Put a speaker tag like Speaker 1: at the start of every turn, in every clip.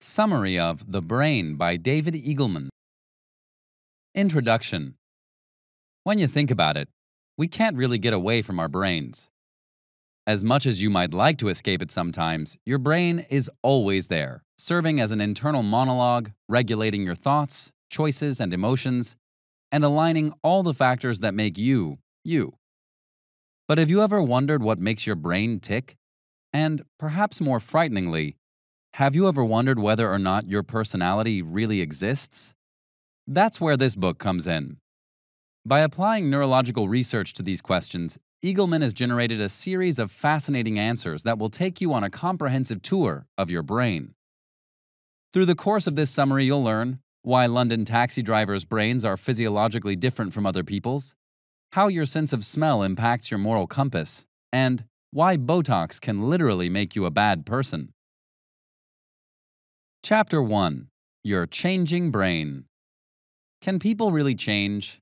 Speaker 1: Summary of The Brain by David Eagleman. Introduction When you think about it, we can't really get away from our brains. As much as you might like to escape it sometimes, your brain is always there, serving as an internal monologue, regulating your thoughts, choices, and emotions, and aligning all the factors that make you, you. But have you ever wondered what makes your brain tick? And, perhaps more frighteningly, have you ever wondered whether or not your personality really exists? That's where this book comes in. By applying neurological research to these questions, Eagleman has generated a series of fascinating answers that will take you on a comprehensive tour of your brain. Through the course of this summary, you'll learn why London taxi drivers' brains are physiologically different from other people's, how your sense of smell impacts your moral compass, and why Botox can literally make you a bad person. Chapter 1 Your Changing Brain Can people really change?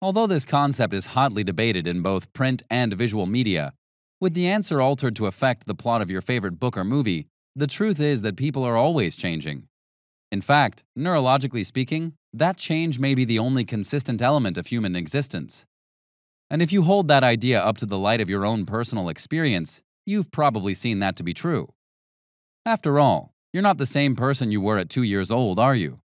Speaker 1: Although this concept is hotly debated in both print and visual media, with the answer altered to affect the plot of your favorite book or movie, the truth is that people are always changing. In fact, neurologically speaking, that change may be the only consistent element of human existence. And if you hold that idea up to the light of your own personal experience, you've probably seen that to be true. After all, you're not the same person you were at two years old, are you?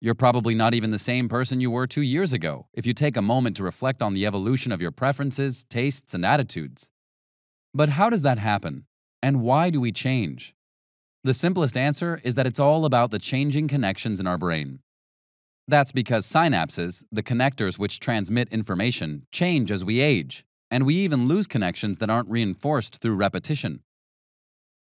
Speaker 1: You're probably not even the same person you were two years ago if you take a moment to reflect on the evolution of your preferences, tastes, and attitudes. But how does that happen? And why do we change? The simplest answer is that it's all about the changing connections in our brain. That's because synapses, the connectors which transmit information, change as we age, and we even lose connections that aren't reinforced through repetition.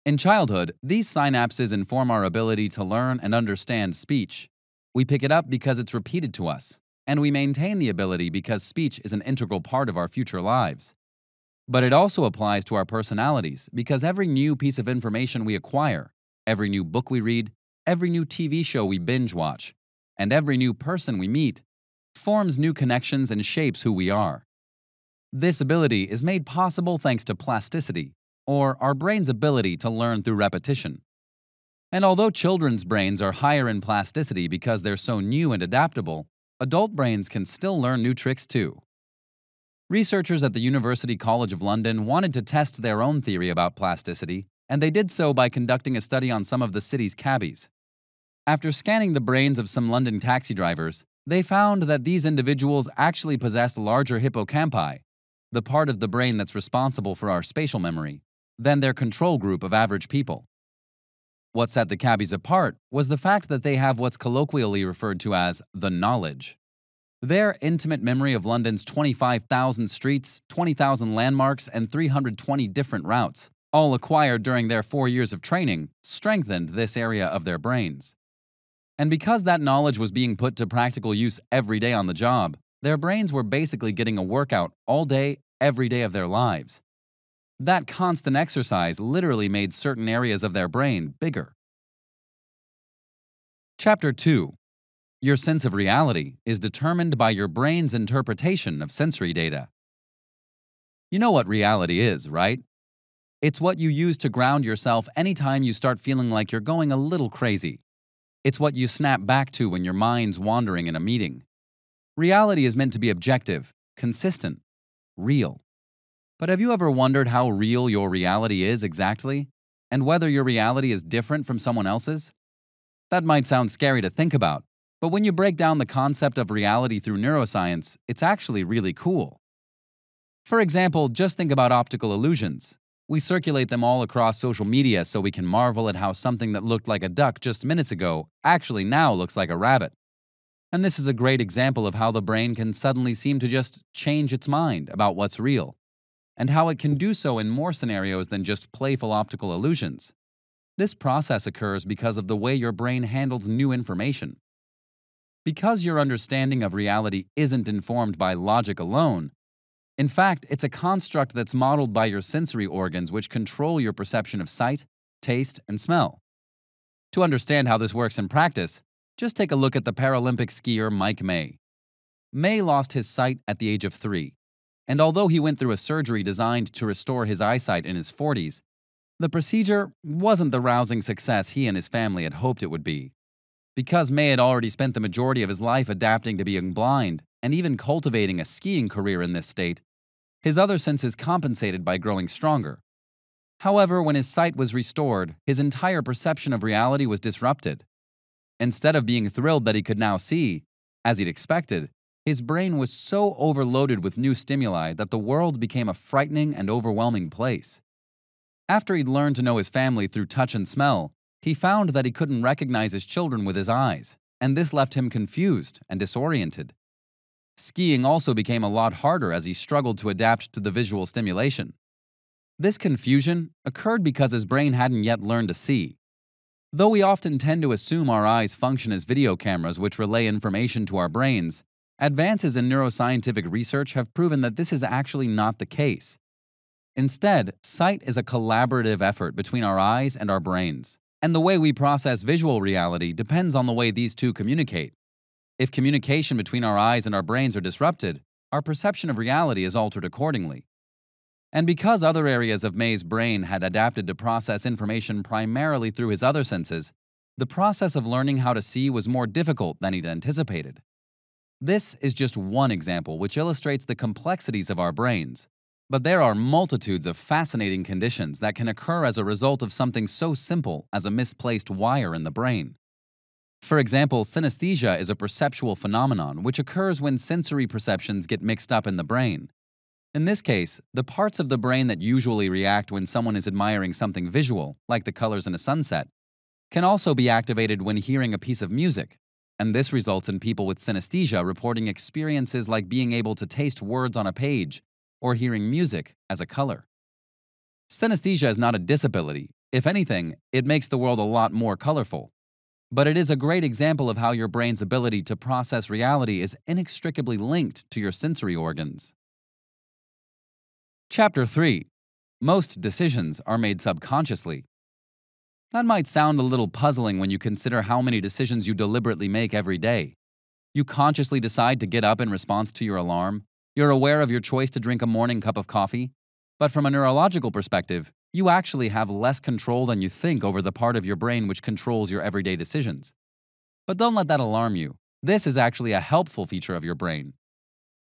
Speaker 1: In childhood, these synapses inform our ability to learn and understand speech. We pick it up because it's repeated to us, and we maintain the ability because speech is an integral part of our future lives. But it also applies to our personalities because every new piece of information we acquire, every new book we read, every new TV show we binge watch, and every new person we meet forms new connections and shapes who we are. This ability is made possible thanks to plasticity, or our brain's ability to learn through repetition. And although children's brains are higher in plasticity because they're so new and adaptable, adult brains can still learn new tricks too. Researchers at the University College of London wanted to test their own theory about plasticity, and they did so by conducting a study on some of the city's cabbies. After scanning the brains of some London taxi drivers, they found that these individuals actually possessed larger hippocampi, the part of the brain that's responsible for our spatial memory, than their control group of average people. What set the cabbies apart was the fact that they have what's colloquially referred to as the knowledge. Their intimate memory of London's 25,000 streets, 20,000 landmarks, and 320 different routes, all acquired during their four years of training, strengthened this area of their brains. And because that knowledge was being put to practical use every day on the job, their brains were basically getting a workout all day, every day of their lives. That constant exercise literally made certain areas of their brain bigger. Chapter 2 your sense of reality is determined by your brain's interpretation of sensory data. You know what reality is, right? It's what you use to ground yourself anytime you start feeling like you're going a little crazy. It's what you snap back to when your mind's wandering in a meeting. Reality is meant to be objective, consistent, real. But have you ever wondered how real your reality is exactly? And whether your reality is different from someone else's? That might sound scary to think about, but when you break down the concept of reality through neuroscience, it's actually really cool. For example, just think about optical illusions. We circulate them all across social media so we can marvel at how something that looked like a duck just minutes ago actually now looks like a rabbit. And this is a great example of how the brain can suddenly seem to just change its mind about what's real, and how it can do so in more scenarios than just playful optical illusions. This process occurs because of the way your brain handles new information. Because your understanding of reality isn't informed by logic alone, in fact, it's a construct that's modeled by your sensory organs which control your perception of sight, taste, and smell. To understand how this works in practice, just take a look at the Paralympic skier Mike May. May lost his sight at the age of three, and although he went through a surgery designed to restore his eyesight in his 40s, The procedure wasn't the rousing success he and his family had hoped it would be. Because May had already spent the majority of his life adapting to being blind and even cultivating a skiing career in this state, his other senses compensated by growing stronger. However, when his sight was restored, his entire perception of reality was disrupted. Instead of being thrilled that he could now see, as he'd expected, his brain was so overloaded with new stimuli that the world became a frightening and overwhelming place. After he'd learned to know his family through touch and smell, he found that he couldn't recognize his children with his eyes, and this left him confused and disoriented. Skiing also became a lot harder as he struggled to adapt to the visual stimulation. This confusion occurred because his brain hadn't yet learned to see. Though we often tend to assume our eyes function as video cameras which relay information to our brains, advances in neuroscientific research have proven that this is actually not the case. Instead, sight is a collaborative effort between our eyes and our brains, and the way we process visual reality depends on the way these two communicate. If communication between our eyes and our brains are disrupted, our perception of reality is altered accordingly. And because other areas of May's brain had adapted to process information primarily through his other senses, the process of learning how to see was more difficult than he'd anticipated. This is just one example which illustrates the complexities of our brains. But there are multitudes of fascinating conditions that can occur as a result of something so simple as a misplaced wire in the brain. For example, synesthesia is a perceptual phenomenon which occurs when sensory perceptions get mixed up in the brain. In this case, the parts of the brain that usually react when someone is admiring something visual, like the colors in a sunset, can also be activated when hearing a piece of music. And this results in people with synesthesia reporting experiences like being able to taste words on a page or hearing music as a color. Synesthesia is not a disability. If anything, it makes the world a lot more colorful. But it is a great example of how your brain's ability to process reality is inextricably linked to your sensory organs. Chapter 3 Most decisions are made subconsciously. That might sound a little puzzling when you consider how many decisions you deliberately make every day. You consciously decide to get up in response to your alarm. You're aware of your choice to drink a morning cup of coffee. But from a neurological perspective, you actually have less control than you think over the part of your brain which controls your everyday decisions. But don't let that alarm you. This is actually a helpful feature of your brain.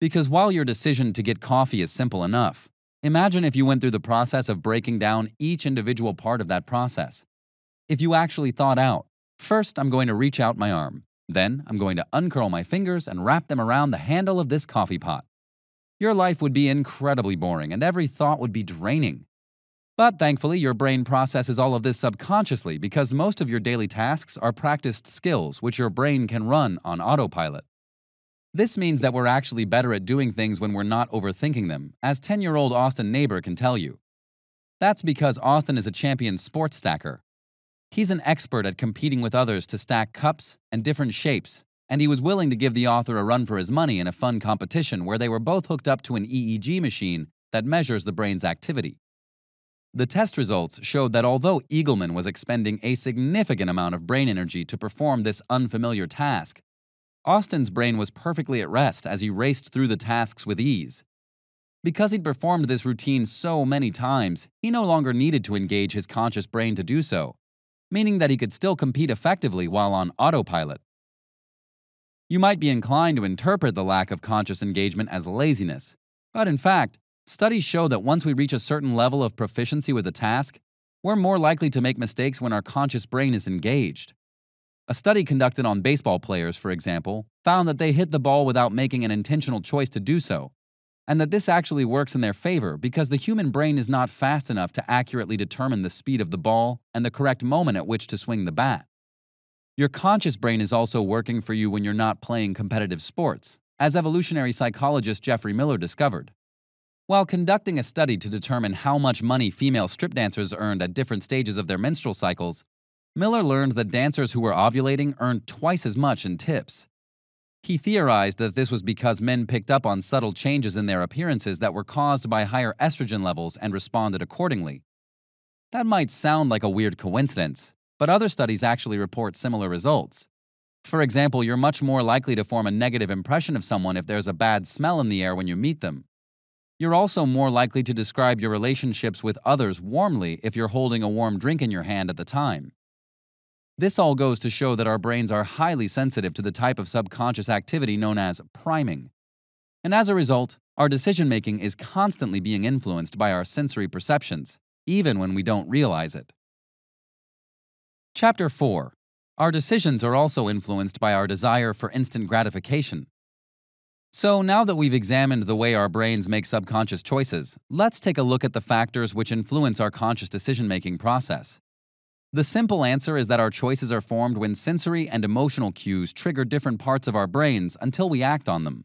Speaker 1: Because while your decision to get coffee is simple enough, Imagine if you went through the process of breaking down each individual part of that process. If you actually thought out, first I'm going to reach out my arm, then I'm going to uncurl my fingers and wrap them around the handle of this coffee pot. Your life would be incredibly boring and every thought would be draining. But thankfully, your brain processes all of this subconsciously because most of your daily tasks are practiced skills which your brain can run on autopilot. This means that we're actually better at doing things when we're not overthinking them, as 10 year old Austin Naber can tell you. That's because Austin is a champion sports stacker. He's an expert at competing with others to stack cups and different shapes, and he was willing to give the author a run for his money in a fun competition where they were both hooked up to an EEG machine that measures the brain's activity. The test results showed that although Eagleman was expending a significant amount of brain energy to perform this unfamiliar task, Austin's brain was perfectly at rest as he raced through the tasks with ease. Because he'd performed this routine so many times, he no longer needed to engage his conscious brain to do so, meaning that he could still compete effectively while on autopilot. You might be inclined to interpret the lack of conscious engagement as laziness, but in fact, studies show that once we reach a certain level of proficiency with a task, we're more likely to make mistakes when our conscious brain is engaged. A study conducted on baseball players, for example, found that they hit the ball without making an intentional choice to do so, and that this actually works in their favor because the human brain is not fast enough to accurately determine the speed of the ball and the correct moment at which to swing the bat. Your conscious brain is also working for you when you're not playing competitive sports, as evolutionary psychologist Geoffrey Miller discovered. While conducting a study to determine how much money female strip dancers earned at different stages of their menstrual cycles, Miller learned that dancers who were ovulating earned twice as much in tips. He theorized that this was because men picked up on subtle changes in their appearances that were caused by higher estrogen levels and responded accordingly. That might sound like a weird coincidence, but other studies actually report similar results. For example, you're much more likely to form a negative impression of someone if there's a bad smell in the air when you meet them. You're also more likely to describe your relationships with others warmly if you're holding a warm drink in your hand at the time. This all goes to show that our brains are highly sensitive to the type of subconscious activity known as priming. And as a result, our decision making is constantly being influenced by our sensory perceptions, even when we don't realize it. Chapter 4 Our decisions are also influenced by our desire for instant gratification. So, now that we've examined the way our brains make subconscious choices, let's take a look at the factors which influence our conscious decision making process. The simple answer is that our choices are formed when sensory and emotional cues trigger different parts of our brains until we act on them.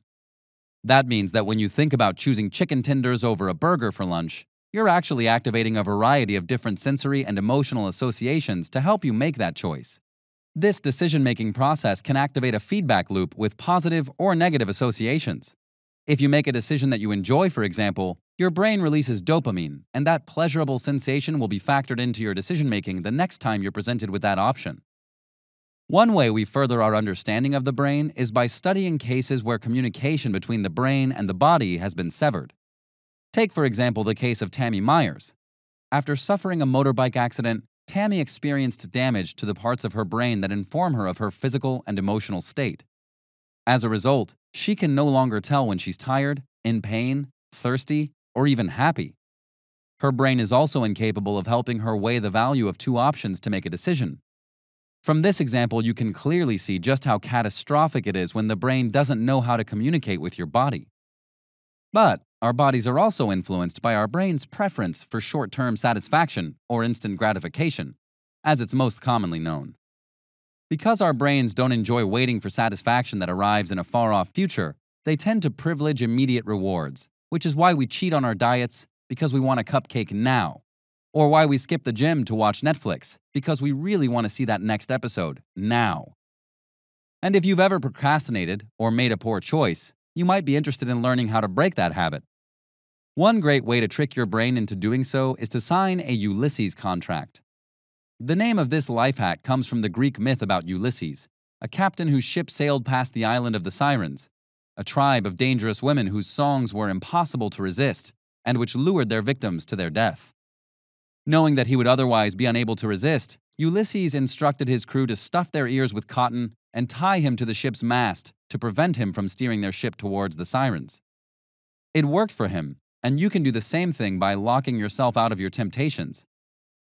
Speaker 1: That means that when you think about choosing chicken tenders over a burger for lunch, you're actually activating a variety of different sensory and emotional associations to help you make that choice. This decision making process can activate a feedback loop with positive or negative associations. If you make a decision that you enjoy, for example, your brain releases dopamine, and that pleasurable sensation will be factored into your decision making the next time you're presented with that option. One way we further our understanding of the brain is by studying cases where communication between the brain and the body has been severed. Take, for example, the case of Tammy Myers. After suffering a motorbike accident, Tammy experienced damage to the parts of her brain that inform her of her physical and emotional state. As a result, she can no longer tell when she's tired, in pain, thirsty, or even happy. Her brain is also incapable of helping her weigh the value of two options to make a decision. From this example, you can clearly see just how catastrophic it is when the brain doesn't know how to communicate with your body. But our bodies are also influenced by our brain's preference for short term satisfaction, or instant gratification, as it's most commonly known. Because our brains don't enjoy waiting for satisfaction that arrives in a far off future, they tend to privilege immediate rewards, which is why we cheat on our diets because we want a cupcake now, or why we skip the gym to watch Netflix because we really want to see that next episode now. And if you've ever procrastinated or made a poor choice, you might be interested in learning how to break that habit. One great way to trick your brain into doing so is to sign a Ulysses contract. The name of this life hack comes from the Greek myth about Ulysses, a captain whose ship sailed past the island of the Sirens, a tribe of dangerous women whose songs were impossible to resist and which lured their victims to their death. Knowing that he would otherwise be unable to resist, Ulysses instructed his crew to stuff their ears with cotton and tie him to the ship's mast to prevent him from steering their ship towards the Sirens. It worked for him, and you can do the same thing by locking yourself out of your temptations.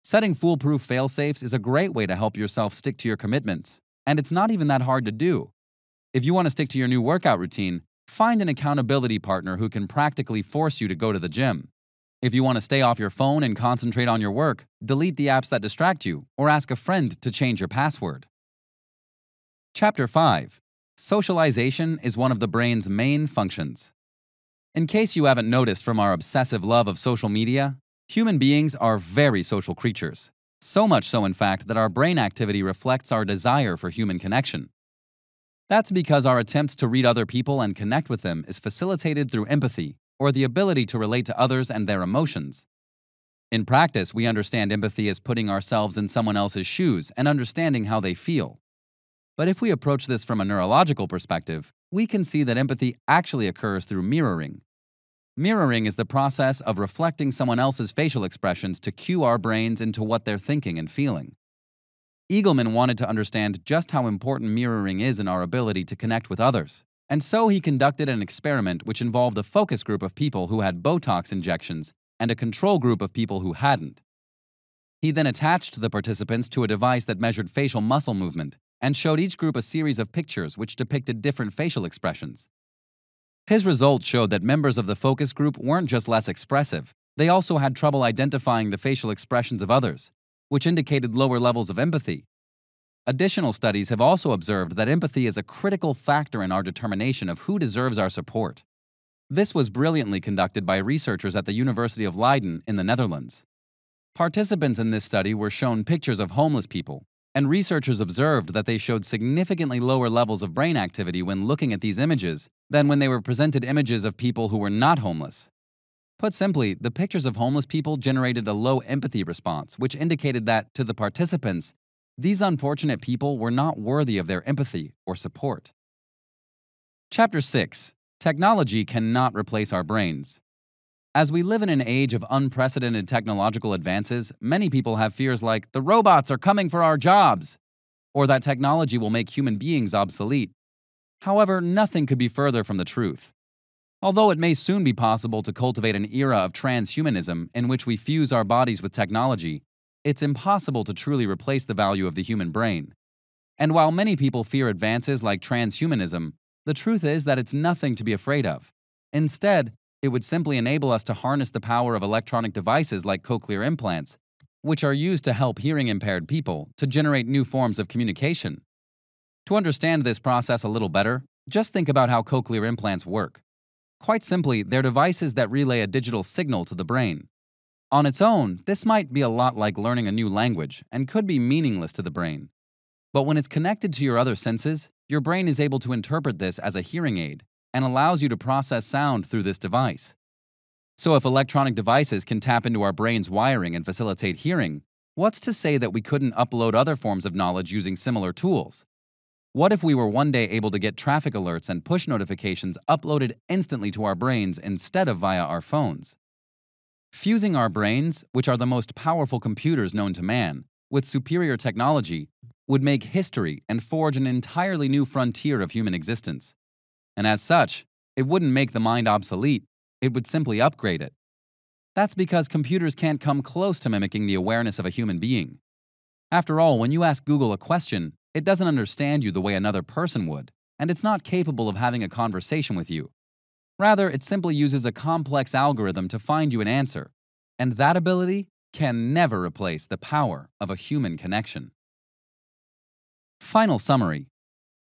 Speaker 1: Setting foolproof failsafes is a great way to help yourself stick to your commitments, and it's not even that hard to do. If you want to stick to your new workout routine, find an accountability partner who can practically force you to go to the gym. If you want to stay off your phone and concentrate on your work, delete the apps that distract you or ask a friend to change your password. Chapter 5 Socialization is one of the brain's main functions. In case you haven't noticed from our obsessive love of social media, human beings are very social creatures. So much so, in fact, that our brain activity reflects our desire for human connection. That's because our attempts to read other people and connect with them is facilitated through empathy, or the ability to relate to others and their emotions. In practice, we understand empathy as putting ourselves in someone else's shoes and understanding how they feel. But if we approach this from a neurological perspective, we can see that empathy actually occurs through mirroring. Mirroring is the process of reflecting someone else's facial expressions to cue our brains into what they're thinking and feeling. Eagleman wanted to understand just how important mirroring is in our ability to connect with others, and so he conducted an experiment which involved a focus group of people who had Botox injections and a control group of people who hadn't. He then attached the participants to a device that measured facial muscle movement and showed each group a series of pictures which depicted different facial expressions. His results showed that members of the focus group weren't just less expressive, they also had trouble identifying the facial expressions of others, which indicated lower levels of empathy. Additional studies have also observed that empathy is a critical factor in our determination of who deserves our support. This was brilliantly conducted by researchers at the University of Leiden in the Netherlands. Participants in this study were shown pictures of homeless people, and researchers observed that they showed significantly lower levels of brain activity when looking at these images than when they were presented images of people who were not homeless. Put simply, the pictures of homeless people generated a low empathy response, which indicated that, to the participants, these unfortunate people were not worthy of their empathy or support. Chapter 6 Technology cannot replace our brains. As we live in an age of unprecedented technological advances, many people have fears like the robots are coming for our jobs, or that technology will make human beings obsolete. However, nothing could be further from the truth. Although it may soon be possible to cultivate an era of transhumanism in which we fuse our bodies with technology, it's impossible to truly replace the value of the human brain. And while many people fear advances like transhumanism, the truth is that it's nothing to be afraid of. Instead, it would simply enable us to harness the power of electronic devices like cochlear implants, which are used to help hearing impaired people to generate new forms of communication. To understand this process a little better, just think about how cochlear implants work. Quite simply, they're devices that relay a digital signal to the brain. On its own, this might be a lot like learning a new language and could be meaningless to the brain. But when it's connected to your other senses, your brain is able to interpret this as a hearing aid and allows you to process sound through this device. So, if electronic devices can tap into our brain's wiring and facilitate hearing, what's to say that we couldn't upload other forms of knowledge using similar tools? What if we were one day able to get traffic alerts and push notifications uploaded instantly to our brains instead of via our phones? Fusing our brains, which are the most powerful computers known to man, with superior technology would make history and forge an entirely new frontier of human existence. And as such, it wouldn't make the mind obsolete, it would simply upgrade it. That's because computers can't come close to mimicking the awareness of a human being. After all, when you ask Google a question, it doesn't understand you the way another person would, and it's not capable of having a conversation with you. Rather, it simply uses a complex algorithm to find you an answer, and that ability can never replace the power of a human connection. Final summary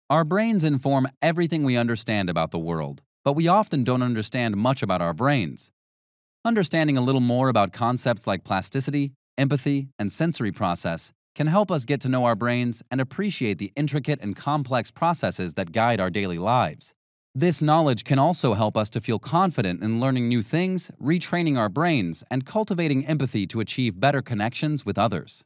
Speaker 1: Our brains inform everything we understand about the world, but we often don't understand much about our brains. Understanding a little more about concepts like plasticity, empathy, and sensory process can help us get to know our brains and appreciate the intricate and complex processes that guide our daily lives. This knowledge can also help us to feel confident in learning new things, retraining our brains, and cultivating empathy to achieve better connections with others.